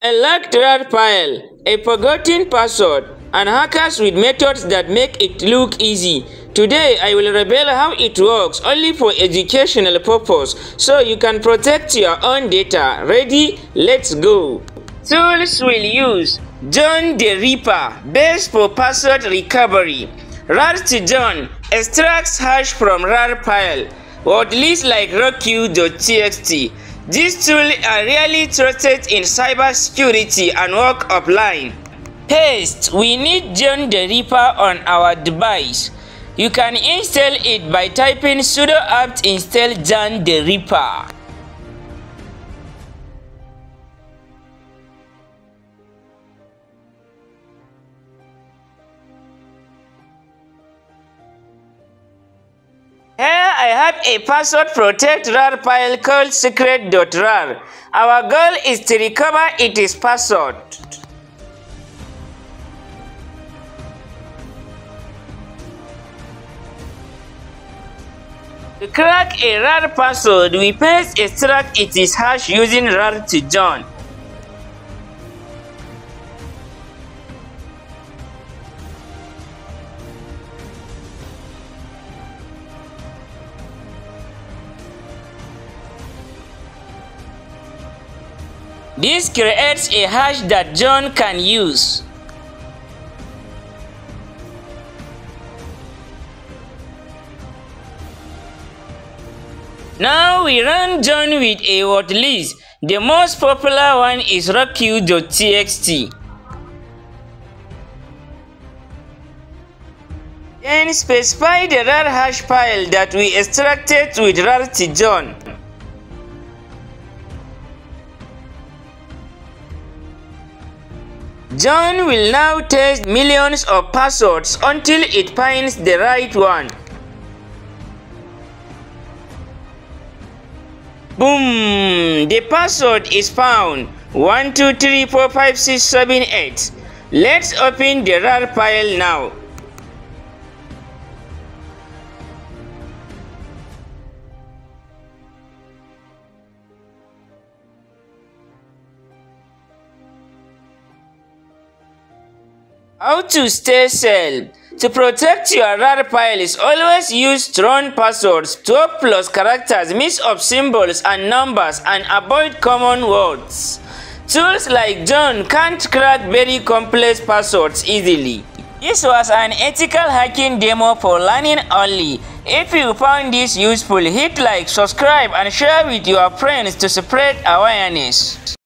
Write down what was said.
RAR file, a forgotten password, and hackers with methods that make it look easy. Today I will reveal how it works only for educational purpose so you can protect your own data. Ready? Let's go. Tools we'll use John the Ripper, best for password recovery. RAR to John extracts hash from RAR file, or at least like rockyou.txt. These tools are really trusted in cybersecurity and work offline. Paste, we need John the Ripper on our device. You can install it by typing sudo apt install John the Ripper. Have a password protect RAR file called secret.rar. Our goal is to recover its password. To crack a RAR password, we first extract its hash using RAR to John. This creates a hash that John can use. Now we run John with a word list. The most popular one is rockyou.txt. Then specify the RAR hash file that we extracted with RAR to John. John will now test millions of passwords until it finds the right one. Boom! The password is found. 12345678. Let's open the RAR file now. How to stay safe? To protect your RAR files, always use strong passwords, 12 plus characters, mix of symbols and numbers, and avoid common words. Tools like John can't crack very complex passwords easily. This was an ethical hacking demo for learning only. If you found this useful, hit like, subscribe, and share with your friends to spread awareness.